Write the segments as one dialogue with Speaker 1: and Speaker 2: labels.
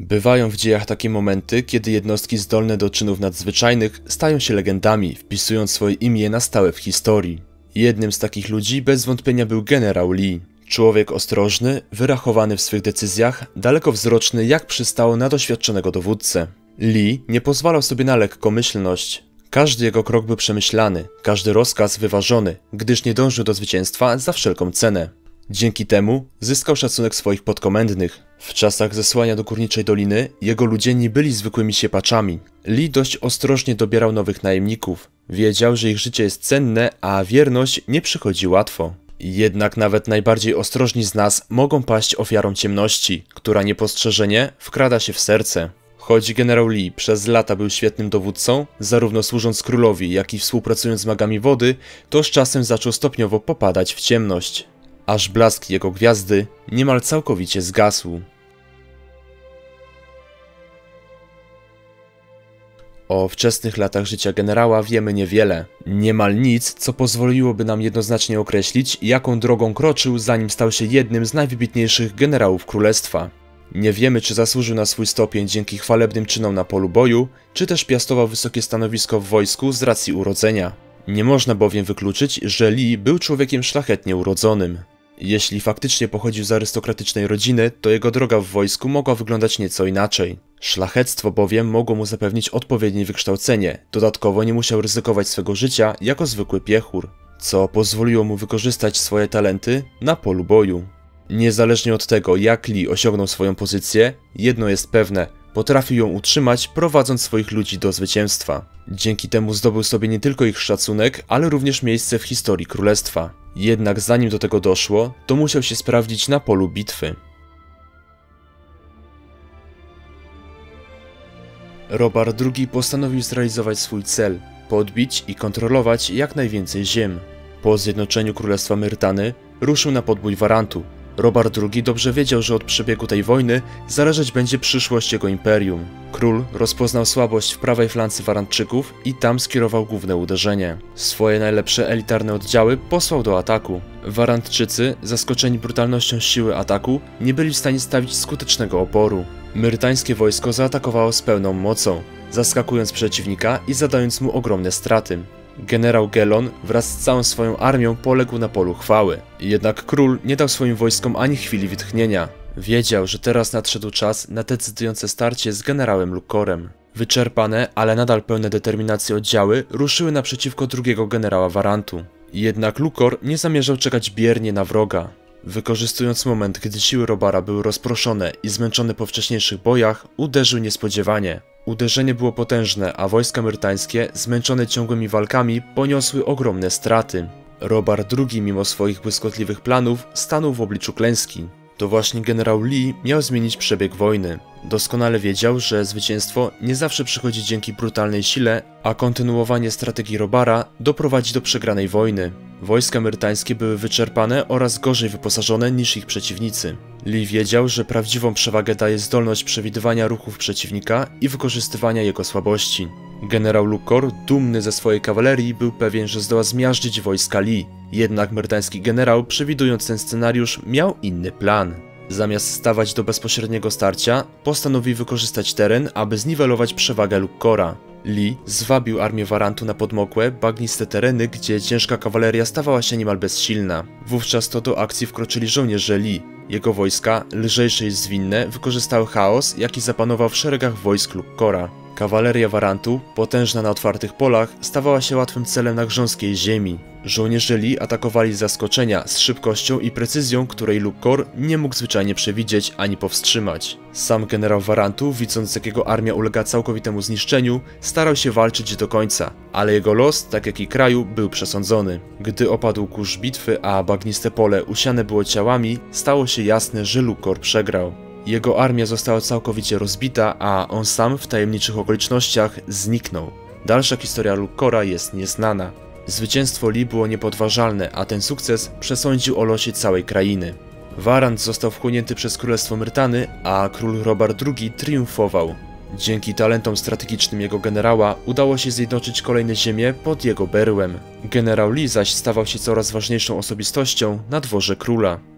Speaker 1: Bywają w dziejach takie momenty, kiedy jednostki zdolne do czynów nadzwyczajnych stają się legendami, wpisując swoje imię na stałe w historii. Jednym z takich ludzi bez wątpienia był generał Lee. Człowiek ostrożny, wyrachowany w swych decyzjach, dalekowzroczny jak przystało na doświadczonego dowódcę. Lee nie pozwalał sobie na lekkomyślność. Każdy jego krok był przemyślany, każdy rozkaz wyważony, gdyż nie dążył do zwycięstwa za wszelką cenę. Dzięki temu zyskał szacunek swoich podkomendnych. W czasach zesłania do Górniczej Doliny jego ludzie nie byli zwykłymi siepaczami. Lee dość ostrożnie dobierał nowych najemników. Wiedział, że ich życie jest cenne, a wierność nie przychodzi łatwo. Jednak nawet najbardziej ostrożni z nas mogą paść ofiarą ciemności, która niepostrzeżenie wkrada się w serce. Choć generał Lee przez lata był świetnym dowódcą, zarówno służąc królowi, jak i współpracując z magami wody, to z czasem zaczął stopniowo popadać w ciemność aż blask jego gwiazdy niemal całkowicie zgasł. O wczesnych latach życia generała wiemy niewiele. Niemal nic, co pozwoliłoby nam jednoznacznie określić, jaką drogą kroczył, zanim stał się jednym z najwybitniejszych generałów królestwa. Nie wiemy, czy zasłużył na swój stopień dzięki chwalebnym czynom na polu boju, czy też piastował wysokie stanowisko w wojsku z racji urodzenia. Nie można bowiem wykluczyć, że Lee był człowiekiem szlachetnie urodzonym. Jeśli faktycznie pochodził z arystokratycznej rodziny, to jego droga w wojsku mogła wyglądać nieco inaczej. Szlachectwo bowiem mogło mu zapewnić odpowiednie wykształcenie, dodatkowo nie musiał ryzykować swego życia jako zwykły piechur, co pozwoliło mu wykorzystać swoje talenty na polu boju. Niezależnie od tego, jak Lee osiągnął swoją pozycję, jedno jest pewne – Potrafił ją utrzymać, prowadząc swoich ludzi do zwycięstwa. Dzięki temu zdobył sobie nie tylko ich szacunek, ale również miejsce w historii królestwa. Jednak zanim do tego doszło, to musiał się sprawdzić na polu bitwy. Robar II postanowił zrealizować swój cel podbić i kontrolować jak najwięcej ziem. Po zjednoczeniu Królestwa Myrtany ruszył na podbój Warantu, Robert II dobrze wiedział, że od przebiegu tej wojny zależeć będzie przyszłość jego imperium. Król rozpoznał słabość w prawej flance Warantczyków i tam skierował główne uderzenie. Swoje najlepsze elitarne oddziały posłał do ataku. Warantczycy, zaskoczeni brutalnością siły ataku, nie byli w stanie stawić skutecznego oporu. Myrtańskie wojsko zaatakowało z pełną mocą, zaskakując przeciwnika i zadając mu ogromne straty. Generał Gelon wraz z całą swoją armią poległ na polu chwały. Jednak król nie dał swoim wojskom ani chwili wytchnienia. Wiedział, że teraz nadszedł czas na decydujące starcie z generałem Lukorem. Wyczerpane, ale nadal pełne determinacji oddziały ruszyły naprzeciwko drugiego generała Warantu. Jednak Lukor nie zamierzał czekać biernie na wroga. Wykorzystując moment, gdy siły Robara były rozproszone i zmęczone po wcześniejszych bojach, uderzył niespodziewanie. Uderzenie było potężne, a wojska myrtańskie, zmęczone ciągłymi walkami, poniosły ogromne straty. Robar II, mimo swoich błyskotliwych planów, stanął w obliczu klęski. To właśnie generał Lee miał zmienić przebieg wojny. Doskonale wiedział, że zwycięstwo nie zawsze przychodzi dzięki brutalnej sile, a kontynuowanie strategii Robara doprowadzi do przegranej wojny. Wojska myrtańskie były wyczerpane oraz gorzej wyposażone niż ich przeciwnicy. Lee wiedział, że prawdziwą przewagę daje zdolność przewidywania ruchów przeciwnika i wykorzystywania jego słabości. Generał Lukor, dumny ze swojej kawalerii, był pewien, że zdoła zmiażdżyć wojska Lee. Jednak myrtański generał, przewidując ten scenariusz, miał inny plan. Zamiast stawać do bezpośredniego starcia, postanowił wykorzystać teren, aby zniwelować przewagę Lukkora. Lee zwabił armię Warantu na podmokłe, bagniste tereny, gdzie ciężka kawaleria stawała się niemal bezsilna. Wówczas to do akcji wkroczyli żołnierze Lee. Jego wojska, lżejsze i zwinne, wykorzystały chaos, jaki zapanował w szeregach wojsk Lukkora. Kawaleria Warantu, potężna na otwartych polach, stawała się łatwym celem na grząskiej ziemi. Żołnierze Lee atakowali z zaskoczenia, z szybkością i precyzją, której Lukkor nie mógł zwyczajnie przewidzieć ani powstrzymać. Sam generał Warantu, widząc jak jego armia ulega całkowitemu zniszczeniu, starał się walczyć do końca, ale jego los, tak jak i kraju, był przesądzony. Gdy opadł kurz bitwy, a bagniste pole usiane było ciałami, stało się jasne, że Lukkor przegrał. Jego armia została całkowicie rozbita, a on sam w tajemniczych okolicznościach zniknął. Dalsza historia Lukkora jest nieznana. Zwycięstwo Lee było niepodważalne, a ten sukces przesądził o losie całej krainy. Warant został wchłonięty przez Królestwo Myrtany, a król Robert II triumfował. Dzięki talentom strategicznym jego generała udało się zjednoczyć kolejne ziemie pod jego berłem. Generał Lee zaś stawał się coraz ważniejszą osobistością na dworze króla.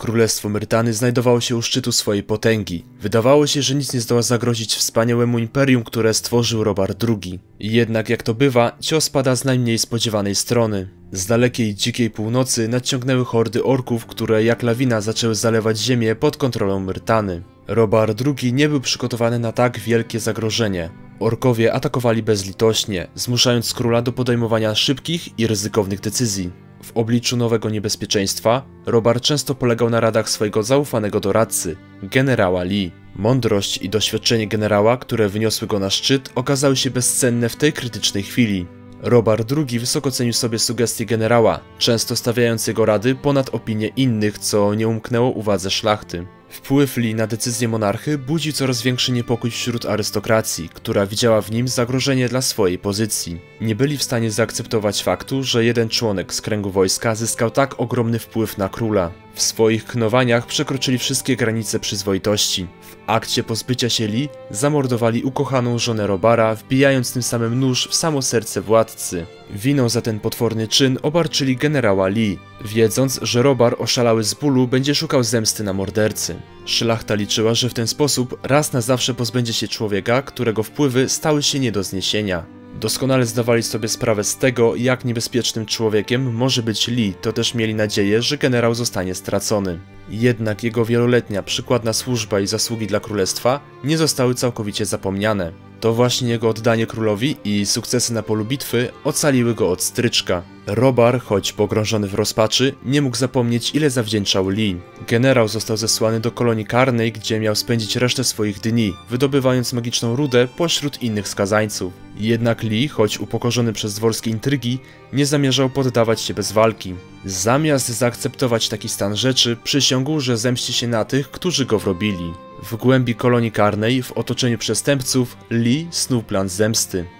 Speaker 1: Królestwo Myrtany znajdowało się u szczytu swojej potęgi. Wydawało się, że nic nie zdoła zagrozić wspaniałemu imperium, które stworzył Robert II. Jednak jak to bywa, cios pada z najmniej spodziewanej strony. Z dalekiej, dzikiej północy nadciągnęły hordy orków, które jak lawina zaczęły zalewać ziemię pod kontrolą Myrtany. Robert II nie był przygotowany na tak wielkie zagrożenie. Orkowie atakowali bezlitośnie, zmuszając króla do podejmowania szybkich i ryzykownych decyzji. W obliczu nowego niebezpieczeństwa, Robert często polegał na radach swojego zaufanego doradcy, generała Lee. Mądrość i doświadczenie generała, które wyniosły go na szczyt, okazały się bezcenne w tej krytycznej chwili. Robert II wysoko cenił sobie sugestie generała, często stawiając jego rady ponad opinie innych, co nie umknęło uwadze szlachty. Wpływ Lee na decyzje monarchy budzi coraz większy niepokój wśród arystokracji, która widziała w nim zagrożenie dla swojej pozycji. Nie byli w stanie zaakceptować faktu, że jeden członek z kręgu wojska zyskał tak ogromny wpływ na króla. W swoich knowaniach przekroczyli wszystkie granice przyzwoitości. W akcie pozbycia się Lee zamordowali ukochaną żonę Robara, wbijając tym samym nóż w samo serce władcy. Winą za ten potworny czyn obarczyli generała Lee, wiedząc, że Robar oszalały z bólu będzie szukał zemsty na mordercy. Szlachta liczyła, że w ten sposób raz na zawsze pozbędzie się człowieka, którego wpływy stały się nie do zniesienia. Doskonale zdawali sobie sprawę z tego, jak niebezpiecznym człowiekiem może być Lee, to też mieli nadzieję, że generał zostanie stracony. Jednak jego wieloletnia przykładna służba i zasługi dla królestwa nie zostały całkowicie zapomniane. To właśnie jego oddanie królowi i sukcesy na polu bitwy ocaliły go od stryczka. Robar, choć pogrążony w rozpaczy, nie mógł zapomnieć ile zawdzięczał Lee. Generał został zesłany do kolonii karnej, gdzie miał spędzić resztę swoich dni, wydobywając magiczną rudę pośród innych skazańców. Jednak Lee, choć upokorzony przez dworskie intrygi, nie zamierzał poddawać się bez walki. Zamiast zaakceptować taki stan rzeczy, przysiągł, że zemści się na tych, którzy go wrobili. W głębi kolonii karnej, w otoczeniu przestępców, Lee snuł plan zemsty.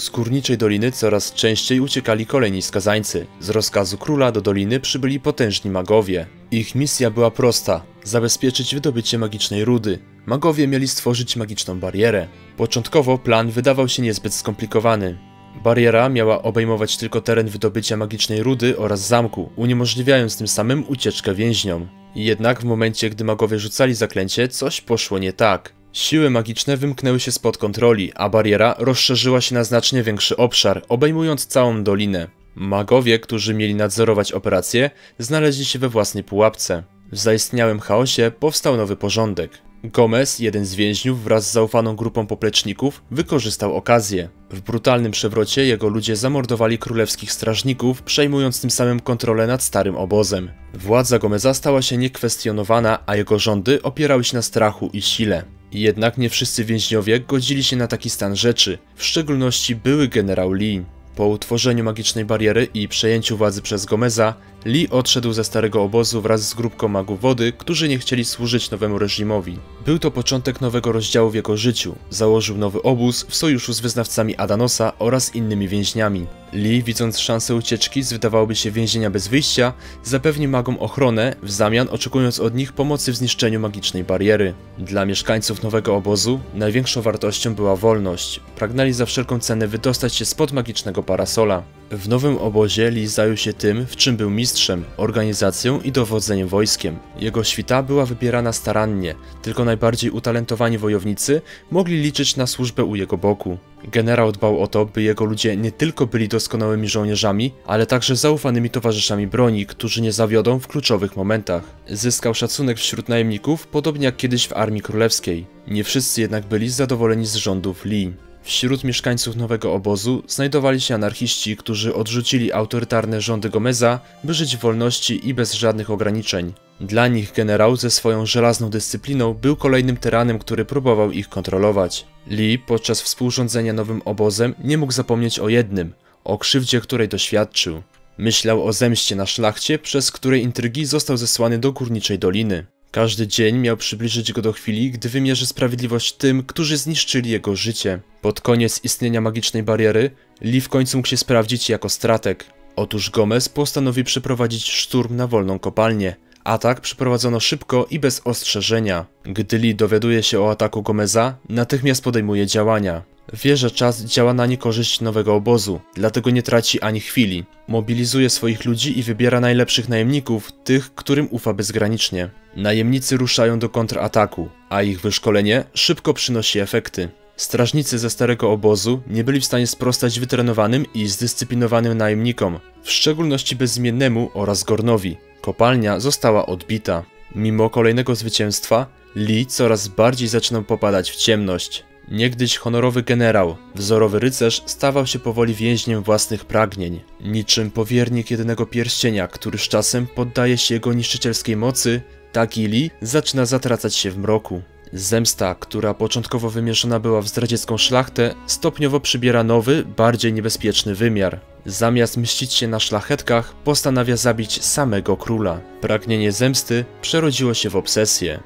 Speaker 1: Z górniczej doliny coraz częściej uciekali kolejni skazańcy. Z rozkazu króla do doliny przybyli potężni magowie. Ich misja była prosta: zabezpieczyć wydobycie magicznej rudy. Magowie mieli stworzyć magiczną barierę. Początkowo plan wydawał się niezbyt skomplikowany. Bariera miała obejmować tylko teren wydobycia magicznej rudy oraz zamku, uniemożliwiając tym samym ucieczkę więźniom. Jednak w momencie, gdy magowie rzucali zaklęcie, coś poszło nie tak. Siły magiczne wymknęły się spod kontroli, a bariera rozszerzyła się na znacznie większy obszar, obejmując całą dolinę. Magowie, którzy mieli nadzorować operację, znaleźli się we własnej pułapce. W zaistniałym chaosie powstał nowy porządek. Gomez, jeden z więźniów wraz z zaufaną grupą popleczników, wykorzystał okazję. W brutalnym przewrocie jego ludzie zamordowali królewskich strażników, przejmując tym samym kontrolę nad starym obozem. Władza Gomeza stała się niekwestionowana, a jego rządy opierały się na strachu i sile. Jednak nie wszyscy więźniowie godzili się na taki stan rzeczy, w szczególności były generał Lee. Po utworzeniu magicznej bariery i przejęciu władzy przez Gomeza, Lee odszedł ze starego obozu wraz z grupką magów wody, którzy nie chcieli służyć nowemu reżimowi. Był to początek nowego rozdziału w jego życiu. Założył nowy obóz w sojuszu z wyznawcami Adanosa oraz innymi więźniami. Lee, widząc szansę ucieczki z wydawałoby się więzienia bez wyjścia, zapewni magom ochronę, w zamian oczekując od nich pomocy w zniszczeniu magicznej bariery. Dla mieszkańców nowego obozu największą wartością była wolność. Pragnęli za wszelką cenę wydostać się spod magicznego parasola. W nowym obozie Lee zajął się tym, w czym był mistrzem, organizacją i dowodzeniem wojskiem. Jego świta była wybierana starannie, tylko najbardziej utalentowani wojownicy mogli liczyć na służbę u jego boku. Generał dbał o to, by jego ludzie nie tylko byli doskonałymi żołnierzami, ale także zaufanymi towarzyszami broni, którzy nie zawiodą w kluczowych momentach. Zyskał szacunek wśród najemników, podobnie jak kiedyś w Armii Królewskiej. Nie wszyscy jednak byli zadowoleni z rządów Lee. Wśród mieszkańców nowego obozu znajdowali się anarchiści, którzy odrzucili autorytarne rządy Gomeza, by żyć w wolności i bez żadnych ograniczeń. Dla nich generał ze swoją żelazną dyscypliną był kolejnym tyranem, który próbował ich kontrolować. Lee podczas współrządzenia nowym obozem nie mógł zapomnieć o jednym o krzywdzie, której doświadczył. Myślał o zemście na szlachcie, przez której intrygi został zesłany do górniczej doliny. Każdy dzień miał przybliżyć go do chwili, gdy wymierzy sprawiedliwość tym, którzy zniszczyli jego życie. Pod koniec istnienia magicznej bariery, Lee w końcu mógł się sprawdzić jako strateg. Otóż Gomez postanowi przeprowadzić szturm na wolną kopalnię. Atak przeprowadzono szybko i bez ostrzeżenia. Gdy Lee dowiaduje się o ataku Gomeza, natychmiast podejmuje działania. Wie, że czas działa na niekorzyść nowego obozu, dlatego nie traci ani chwili. Mobilizuje swoich ludzi i wybiera najlepszych najemników, tych, którym ufa bezgranicznie. Najemnicy ruszają do kontrataku, a ich wyszkolenie szybko przynosi efekty. Strażnicy ze starego obozu nie byli w stanie sprostać wytrenowanym i zdyscyplinowanym najemnikom, w szczególności bezimiennemu oraz Gornowi. Kopalnia została odbita. Mimo kolejnego zwycięstwa, Lee coraz bardziej zaczynał popadać w ciemność. Niegdyś honorowy generał, wzorowy rycerz stawał się powoli więźniem własnych pragnień. Niczym powiernik jedynego pierścienia, który z czasem poddaje się jego niszczycielskiej mocy, taki Lee zaczyna zatracać się w mroku. Zemsta, która początkowo wymierzona była w zdradziecką szlachtę, stopniowo przybiera nowy, bardziej niebezpieczny wymiar. Zamiast mścić się na szlachetkach, postanawia zabić samego króla. Pragnienie zemsty przerodziło się w obsesję.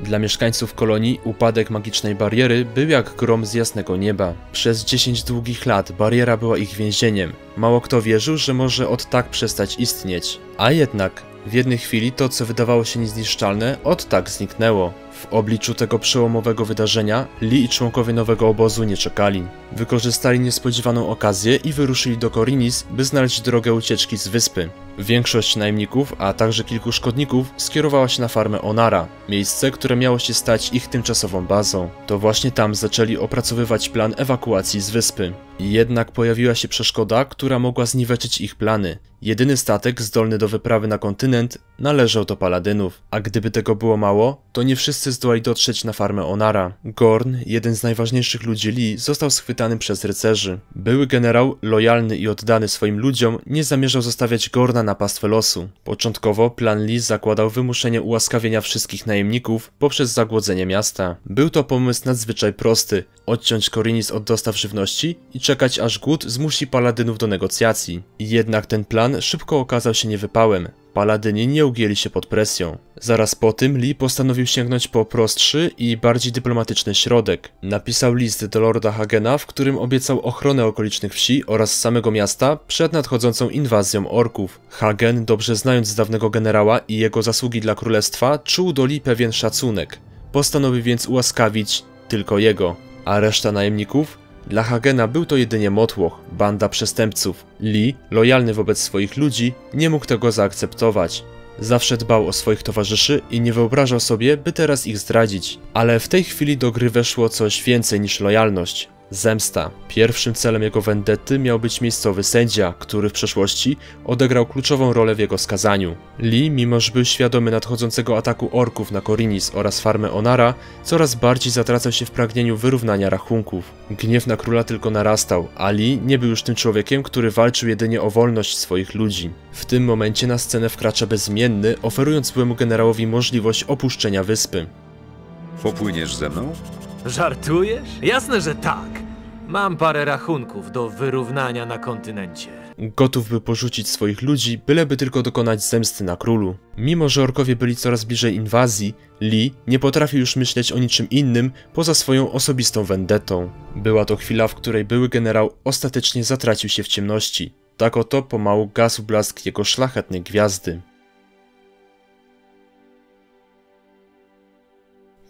Speaker 1: Dla mieszkańców kolonii upadek magicznej bariery był jak grom z jasnego nieba. Przez 10 długich lat bariera była ich więzieniem. Mało kto wierzył, że może od tak przestać istnieć. A jednak w jednej chwili to, co wydawało się niezniszczalne, od tak zniknęło. W obliczu tego przełomowego wydarzenia Lee i członkowie nowego obozu nie czekali. Wykorzystali niespodziewaną okazję i wyruszyli do Korinis, by znaleźć drogę ucieczki z wyspy. Większość najemników, a także kilku szkodników skierowała się na farmę Onara, miejsce, które miało się stać ich tymczasową bazą. To właśnie tam zaczęli opracowywać plan ewakuacji z wyspy. Jednak pojawiła się przeszkoda, która mogła zniweczyć ich plany. Jedyny statek zdolny do wyprawy na kontynent należał do paladynów, a gdyby tego było mało, to nie wszyscy zdołali dotrzeć na farmę Onara. Gorn, jeden z najważniejszych ludzi Lee, został schwytany przez rycerzy. Były generał, lojalny i oddany swoim ludziom, nie zamierzał zostawiać Gorna na pastwę losu. Początkowo plan Lee zakładał wymuszenie ułaskawienia wszystkich najemników poprzez zagłodzenie miasta. Był to pomysł nadzwyczaj prosty, odciąć Korinis od dostaw żywności i czekać aż głód zmusi paladynów do negocjacji. Jednak ten plan szybko okazał się niewypałem. Paladyni nie ugięli się pod presją. Zaraz po tym Lee postanowił sięgnąć po prostszy i bardziej dyplomatyczny środek. Napisał list do Lorda Hagena, w którym obiecał ochronę okolicznych wsi oraz samego miasta przed nadchodzącą inwazją orków. Hagen, dobrze znając dawnego generała i jego zasługi dla królestwa, czuł do Lee pewien szacunek. Postanowił więc ułaskawić tylko jego, a reszta najemników dla Hagena był to jedynie motłoch, banda przestępców. Lee, lojalny wobec swoich ludzi, nie mógł tego zaakceptować. Zawsze dbał o swoich towarzyszy i nie wyobrażał sobie, by teraz ich zdradzić. Ale w tej chwili do gry weszło coś więcej niż lojalność. Zemsta. Pierwszym celem jego vendetty miał być miejscowy sędzia, który w przeszłości odegrał kluczową rolę w jego skazaniu. Lee, mimo że był świadomy nadchodzącego ataku orków na Korinis oraz farmę Onara, coraz bardziej zatracał się w pragnieniu wyrównania rachunków. Gniew na króla tylko narastał, a Lee nie był już tym człowiekiem, który walczył jedynie o wolność swoich ludzi. W tym momencie na scenę wkracza bezimienny, oferując byłemu generałowi możliwość opuszczenia wyspy.
Speaker 2: Popłyniesz ze mną?
Speaker 3: Żartujesz? Jasne, że tak. Mam parę rachunków do wyrównania na kontynencie.
Speaker 1: Gotów by porzucić swoich ludzi, byleby tylko dokonać zemsty na królu. Mimo, że orkowie byli coraz bliżej inwazji, Lee nie potrafił już myśleć o niczym innym poza swoją osobistą vendetą. Była to chwila, w której były generał ostatecznie zatracił się w ciemności. Tak oto pomału gasł blask jego szlachetnej gwiazdy.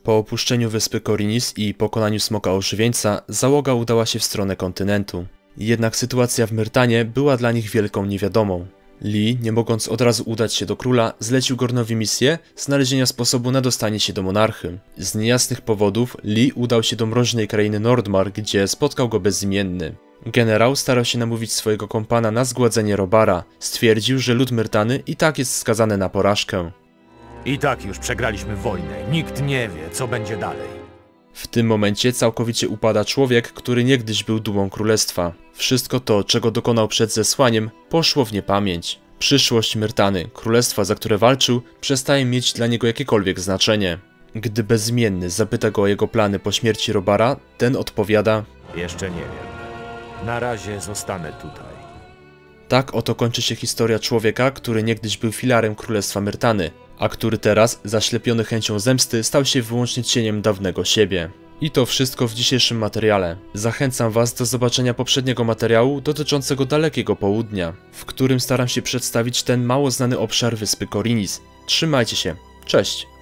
Speaker 1: Po opuszczeniu wyspy Korinis i pokonaniu smoka ożywieńca, załoga udała się w stronę kontynentu. Jednak sytuacja w Myrtanie była dla nich wielką niewiadomą. Lee, nie mogąc od razu udać się do króla, zlecił Gornowi misję znalezienia sposobu na dostanie się do monarchy. Z niejasnych powodów Lee udał się do mroźnej krainy Nordmar, gdzie spotkał go bezimienny. Generał starał się namówić swojego kompana na zgładzenie Robara. Stwierdził, że lud Myrtany i tak jest skazany na porażkę.
Speaker 3: I tak już przegraliśmy wojnę. Nikt nie wie, co będzie dalej.
Speaker 1: W tym momencie całkowicie upada człowiek, który niegdyś był dumą królestwa. Wszystko to, czego dokonał przed zesłaniem, poszło w niepamięć. Przyszłość Myrtany, królestwa, za które walczył, przestaje mieć dla niego jakiekolwiek znaczenie. Gdy bezimienny zapyta go o jego plany po śmierci Robara, ten odpowiada:
Speaker 3: Jeszcze nie wiem. Na razie zostanę tutaj.
Speaker 1: Tak oto kończy się historia człowieka, który niegdyś był filarem królestwa Myrtany, a który teraz, zaślepiony chęcią zemsty, stał się wyłącznie cieniem dawnego siebie. I to wszystko w dzisiejszym materiale. Zachęcam Was do zobaczenia poprzedniego materiału dotyczącego dalekiego południa, w którym staram się przedstawić ten mało znany obszar wyspy Korinis. Trzymajcie się, cześć!